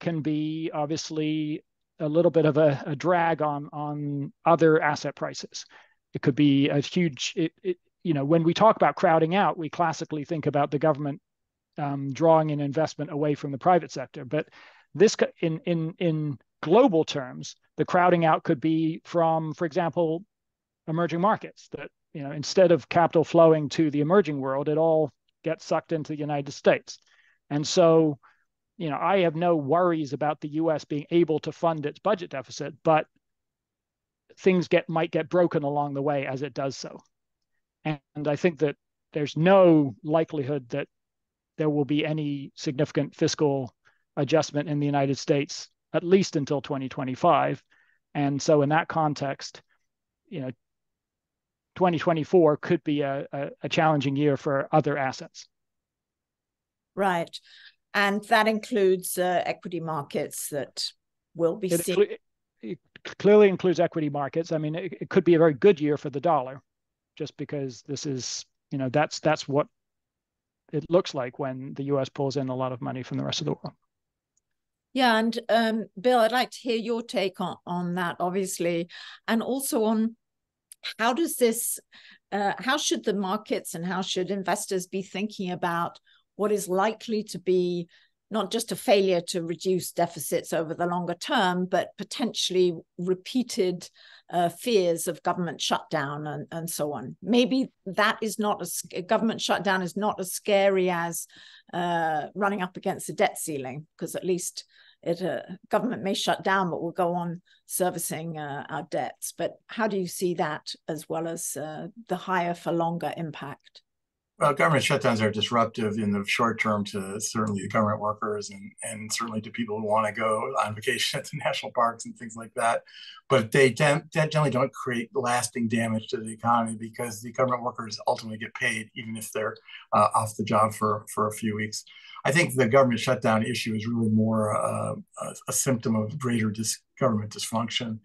can be obviously a little bit of a, a drag on on other asset prices. It could be a huge. It, it, you know, when we talk about crowding out, we classically think about the government um, drawing an investment away from the private sector, but this in in in global terms, the crowding out could be from, for example, emerging markets that you know instead of capital flowing to the emerging world, it all gets sucked into the United States, and so you know I have no worries about the U.S. being able to fund its budget deficit, but things get might get broken along the way as it does so, and, and I think that there's no likelihood that there will be any significant fiscal adjustment in the United States at least until 2025. And so, in that context, you know, 2024 could be a, a, a challenging year for other assets. Right. And that includes uh, equity markets that will be it, seen. It clearly includes equity markets. I mean, it, it could be a very good year for the dollar, just because this is, you know, that's that's what it looks like when the U.S. pulls in a lot of money from the rest of the world. Yeah, and um, Bill, I'd like to hear your take on, on that, obviously, and also on how does this, uh, how should the markets and how should investors be thinking about what is likely to be not just a failure to reduce deficits over the longer term, but potentially repeated uh, fears of government shutdown and, and so on. Maybe that is not a, government shutdown is not as scary as uh, running up against the debt ceiling, because at least it uh, government may shut down, but we'll go on servicing uh, our debts. But how do you see that as well as uh, the higher for longer impact? Well, government shutdowns are disruptive in the short term to certainly the government workers and, and certainly to people who want to go on vacation at the national parks and things like that. But they generally don't create lasting damage to the economy because the government workers ultimately get paid even if they're uh, off the job for, for a few weeks. I think the government shutdown issue is really more uh, a, a, symptom of greater dis- government dysfunction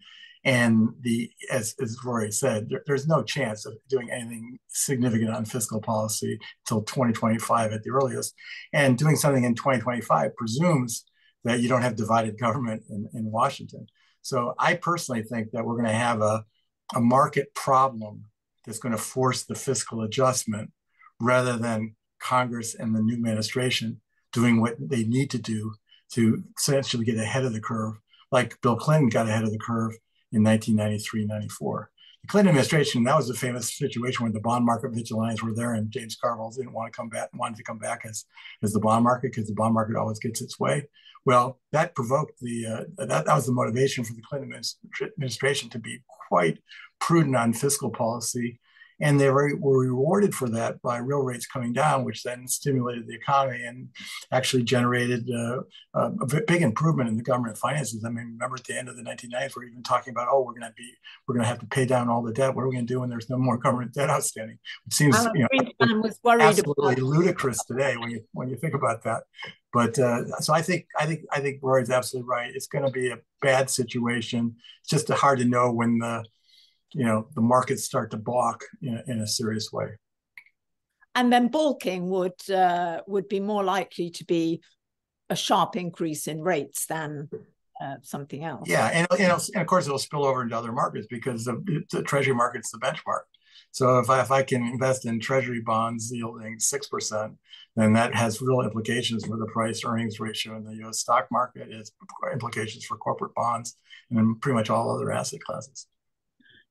and the, as, as Rory said, there, there's no chance of doing anything significant on fiscal policy until 2025 at the earliest. And doing something in 2025 presumes that you don't have divided government in, in Washington. So I personally think that we're going to have a, a market problem that's going to force the fiscal adjustment rather than Congress and the new administration doing what they need to do to essentially get ahead of the curve, like Bill Clinton got ahead of the curve in 1993, 94. The Clinton administration, that was a famous situation when the bond market vigilantes were there and James Carville didn't want to come back, wanted to come back as, as the bond market because the bond market always gets its way. Well, that provoked the, uh, that, that was the motivation for the Clinton administration to be quite prudent on fiscal policy and they were, were rewarded for that by real rates coming down, which then stimulated the economy and actually generated uh, a big improvement in the government finances. I mean, remember at the end of the 1990s, we're even talking about, oh, we're going to be, we're going to have to pay down all the debt. What are we going to do when there's no more government debt outstanding? It seems you know, absolutely about. ludicrous today when you when you think about that. But uh, so I think I think I think Rory's absolutely right. It's going to be a bad situation. It's just hard to know when the you know the markets start to balk in, in a serious way and then balking would uh, would be more likely to be a sharp increase in rates than uh, something else. Yeah, and, and, and, of course it'll spill over into other markets because the, the treasury market's the benchmark. So if I, if I can invest in treasury bonds yielding 6%, then that has real implications for the price earnings ratio in the US stock market. It has implications for corporate bonds and pretty much all other asset classes.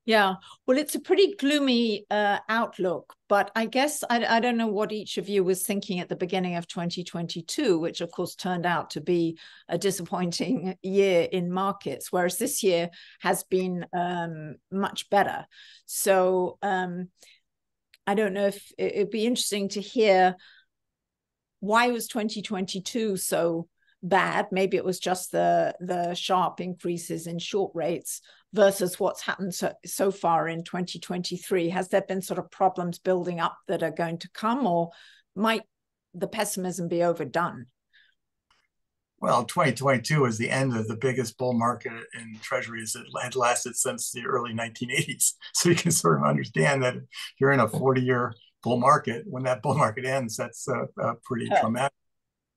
Yeah, well, it's a pretty gloomy uh, outlook, but I guess I, I don't know what each of you was thinking at the beginning of 2022, which of course turned out to be a disappointing year in markets, whereas this year has been um, much better. So um, I don't know if it'd be interesting to hear why was 2022 so bad. Maybe it was just the the sharp increases in short rates versus what's happened so, so far in 2023 has there been sort of problems building up that are going to come or might the pessimism be overdone? Well 2022 was the end of the biggest bull market in treasuries that had lasted since the early 1980s so you can sort of understand that you're in a 40 year bull market when that bull market ends that's uh, uh, pretty yeah. traumatic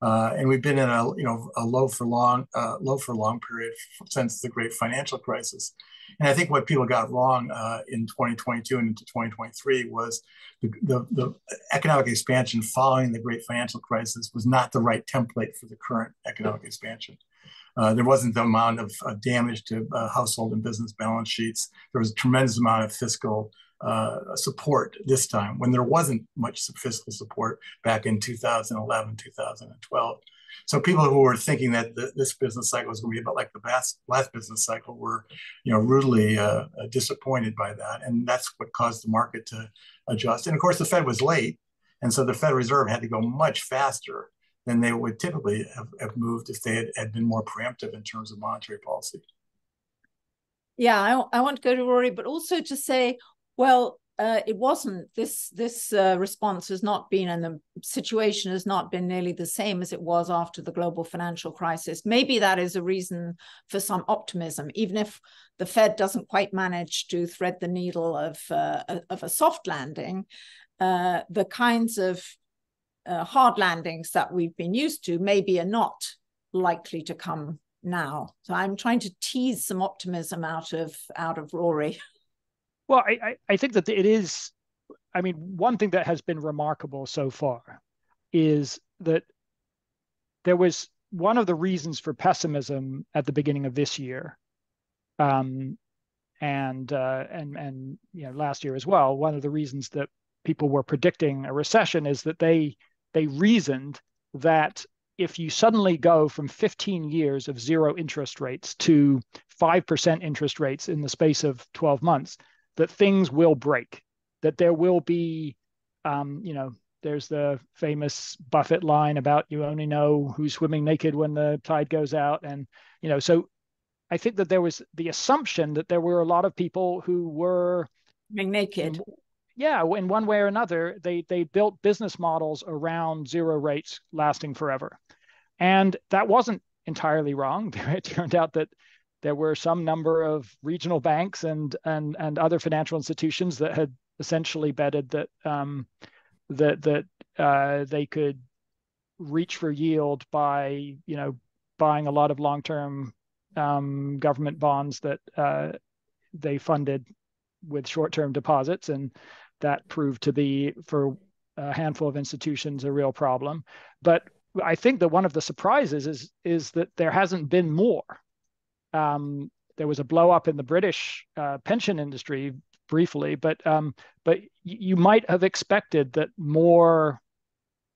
uh, and we've been in a you know a low for long uh, low for long period since the great financial crisis. And I think what people got wrong uh, in 2022 and into 2023 was the, the, the, economic expansion following the great financial crisis was not the right template for the current economic expansion. Uh, there wasn't the amount of damage to uh, household and business balance sheets. There was a tremendous amount of fiscal uh, support this time when there wasn't much fiscal support back in 2011, 2012. So people who were thinking that the, this business cycle was going to be about like the last, last business cycle were, you know, rudely uh, disappointed by that, and that's what caused the market to adjust. And of course, the Fed was late, and so the Federal Reserve had to go much faster than they would typically have, have moved if they had, had been more preemptive in terms of monetary policy. Yeah, I, I want to go to Rory, but also to say well, uh, it wasn't. This this uh, response has not been, and the situation has not been nearly the same as it was after the global financial crisis. Maybe that is a reason for some optimism, even if the Fed doesn't quite manage to thread the needle of uh, of a soft landing. Uh, the kinds of uh, hard landings that we've been used to maybe are not likely to come now. So I'm trying to tease some optimism out of out of Rory. Well, I, I think that it is. I mean, one thing that has been remarkable so far is that there was one of the reasons for pessimism at the beginning of this year, um, and uh, and and you know last year as well. One of the reasons that people were predicting a recession is that they they reasoned that if you suddenly go from 15 years of zero interest rates to 5% interest rates in the space of 12 months, that things will break, that there will be, um, you know, there's the famous Buffett line about you only know who's swimming naked when the tide goes out. And, you know, so I think that there was the assumption that there were a lot of people who were naked. Yeah, in one way or another, they they built business models around zero rates lasting forever. And that wasn't entirely wrong. It turned out that there were some number of regional banks and and and other financial institutions that had essentially betted that um, that that uh, they could reach for yield by you know buying a lot of long-term um, government bonds that uh, they funded with short-term deposits, and that proved to be for a handful of institutions a real problem. But I think that one of the surprises is is that there hasn't been more um, there was a blow up in the British uh, pension industry briefly, but um, but you might have expected that more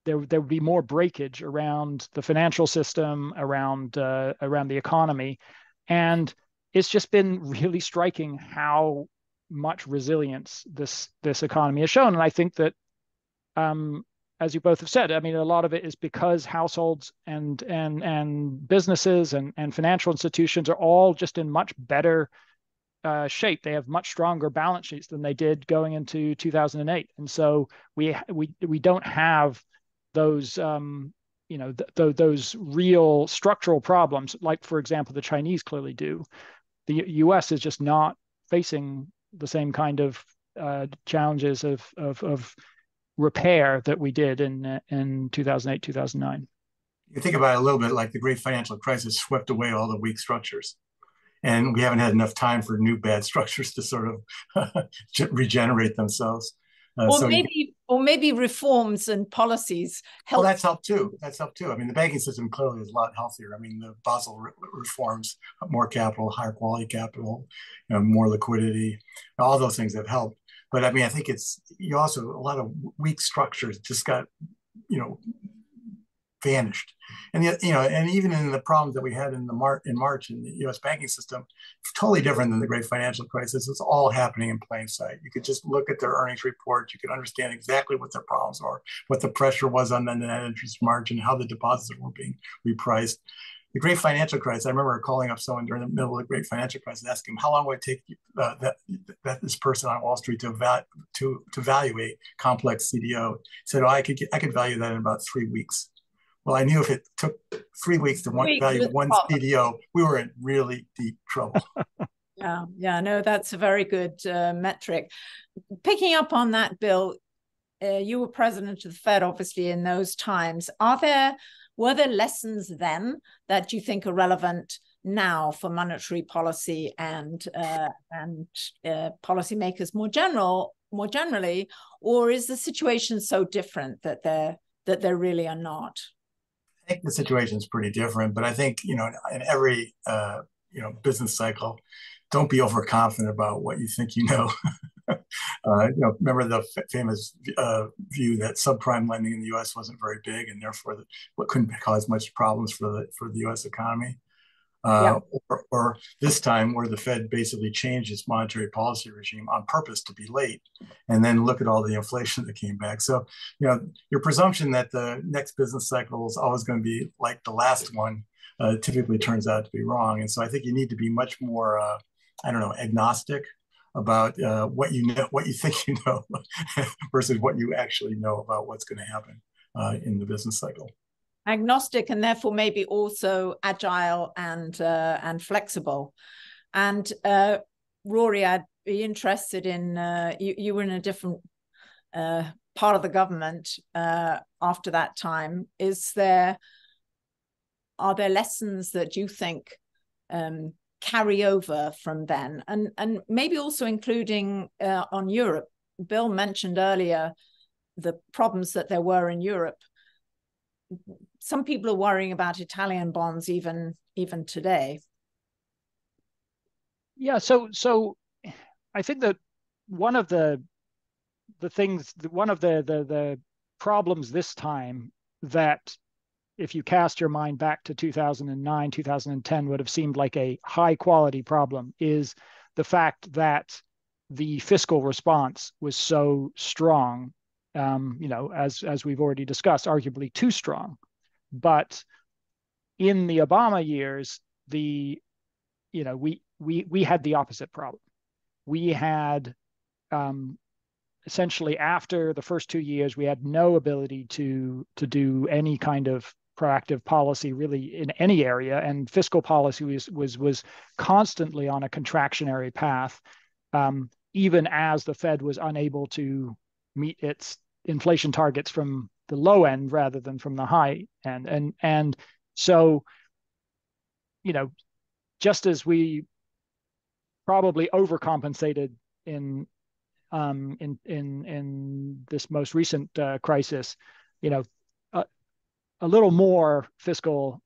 there there would be more breakage around the financial system, around uh, around the economy, and it's just been really striking how much resilience this this economy has shown, and I think that um, as you both have said, I mean, a lot of it is because households and and and businesses and and financial institutions are all just in much better uh, shape. They have much stronger balance sheets than they did going into 2008, and so we we we don't have those um, you know th- th- those real structural problems like, for example, the Chinese clearly do. The U.S. is just not facing the same kind of uh, challenges of of, of repair that we did in in 2008 2009 you think about it a little bit like the great financial crisis swept away all the weak structures and we haven't had enough time for new bad structures to sort of regenerate themselves uh, or so maybe you, or maybe reforms and policies help. Well, that's helped too. That's helped too. I mean, the banking system clearly is a lot healthier. I mean, the Basel re- reforms, more capital, higher quality capital, you know, more liquidity, all those things have helped. But I mean, I think it's you also a lot of weak structures just got, you know, vanished. And yet, you know, and even in the problems that we had in the Mar- in March in the U.S. banking system, it's totally different than the Great Financial Crisis. It's all happening in plain sight. You could just look at their earnings report. You could understand exactly what their problems are, what the pressure was on the net interest margin, how the deposits were being repriced. The Great Financial Crisis. I remember calling up someone during the middle of the Great Financial Crisis and asking him how long would it take uh, that, that this person on Wall Street to eva- to to evaluate complex CDO. He said, "Oh, I could get, I could value that in about three weeks." Well, I knew if it took three weeks to one, value one CDO, we were in really deep trouble. yeah, yeah, no, that's a very good uh, metric. Picking up on that, Bill, uh, you were president of the Fed, obviously, in those times. Are there were there lessons then that you think are relevant now for monetary policy and uh, and uh, policymakers more general more generally, or is the situation so different that there that there really are not? I think the situation is pretty different, but I think you know in every uh, you know business cycle, don't be overconfident about what you think you know. uh, you know, remember the f- famous uh, view that subprime lending in the U.S. wasn't very big, and therefore the, what couldn't cause much problems for the for the U.S. economy. Uh, yeah. or, or, this time where the Fed basically changed its monetary policy regime on purpose to be late, and then look at all the inflation that came back. So, you know, your presumption that the next business cycle is always going to be like the last one uh, typically turns out to be wrong. And so, I think you need to be much more, uh, I don't know, agnostic about uh, what you know, what you think you know, versus what you actually know about what's going to happen uh, in the business cycle agnostic and therefore maybe also agile and uh, and flexible. And uh, Rory, I'd be interested in uh, you. You were in a different uh, part of the government after that time. Is there are there lessons that you think um, carry over from then, and and maybe also including uh, on Europe? Bill mentioned earlier the problems that there were in Europe some people are worrying about Italian bonds even even today. Yeah, so so I think that one of the the things one of the the the problems this time that if you cast your mind back to 2009 2010 would have seemed like a high quality problem is the fact that the fiscal response was so strong um, you know as as we've already discussed arguably too strong but in the Obama years, the you know we we we had the opposite problem. We had um, essentially after the first two years, we had no ability to to do any kind of proactive policy really in any area, and fiscal policy was was was constantly on a contractionary path, um, even as the Fed was unable to meet its inflation targets from the low end rather than from the high end. And and so you know just as we probably overcompensated in um, in in in this most recent uh, crisis, you know, a little more fiscal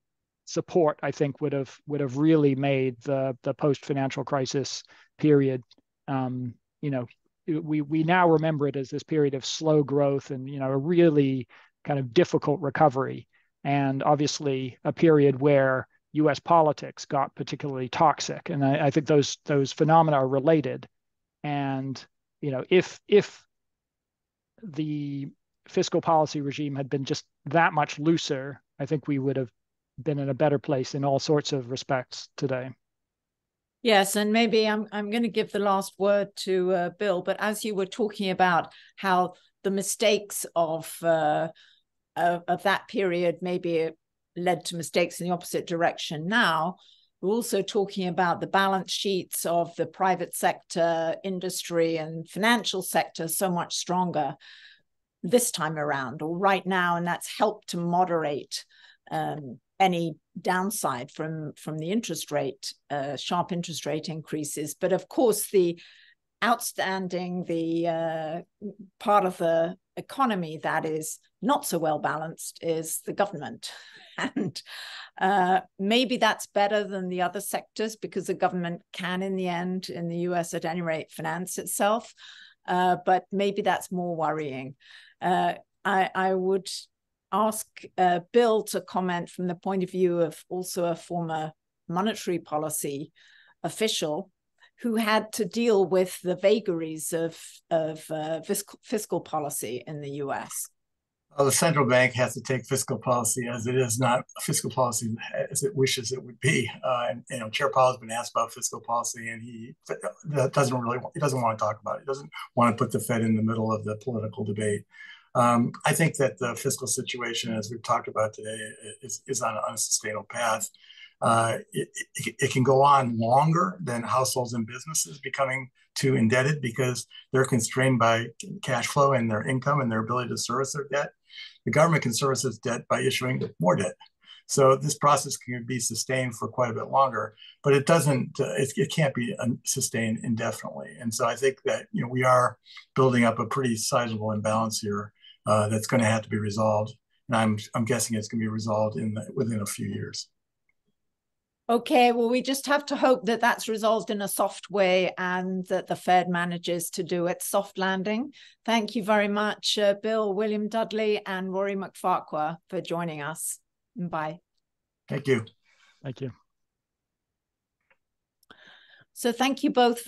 support, I think, would have would have really made the the post financial crisis period, um, you know, we we now remember it as this period of slow growth and you know a really kind of difficult recovery and obviously a period where U.S. politics got particularly toxic and I, I think those those phenomena are related and you know if if the fiscal policy regime had been just that much looser I think we would have been in a better place in all sorts of respects today. Yes, and maybe I'm I'm going to give the last word to uh, Bill. But as you were talking about how the mistakes of uh, of, of that period maybe led to mistakes in the opposite direction now, we're also talking about the balance sheets of the private sector, industry, and financial sector so much stronger. This time around or right now, and that's helped to moderate um, any downside from from the interest rate, uh, sharp interest rate increases. But of course, the outstanding, the uh, part of the economy that is not so well balanced is the government. And uh, maybe that's better than the other sectors because the government can, in the end, in the US at any rate, finance itself. Uh, but maybe that's more worrying. Uh, I, I would ask uh, Bill to comment from the point of view of also a former monetary policy official who had to deal with the vagaries of, of uh, fiscal, fiscal policy in the US. Well, the central bank has to take fiscal policy as it is, not fiscal policy as it wishes it would be. Uh, and you know, Chair Powell has been asked about fiscal policy, and he doesn't really he doesn't want to talk about it. He doesn't want to put the Fed in the middle of the political debate. Um, I think that the fiscal situation, as we've talked about today, is, is on an unsustainable path. Uh, it, it, it, can go on longer than households and businesses becoming too indebted because they're constrained by cash flow and their income and their ability to service their debt. The government can service its debt by issuing more debt. So this process can be sustained for quite a bit longer, but it doesn't. Uh, it, it, can't be sustained indefinitely. And so I think that you know we are building up a pretty sizable imbalance here uh, that's going to have to be resolved. And I'm I'm guessing it's going to be resolved in the, within a few years. Okay, well, we just have to hope that that's resolved in a soft way and that the Fed manages to do its soft landing. Thank you very much, uh, Bill, William Dudley, and Rory MacFarquhar for joining us. Bye. Thank you. Thank you. So, thank you both.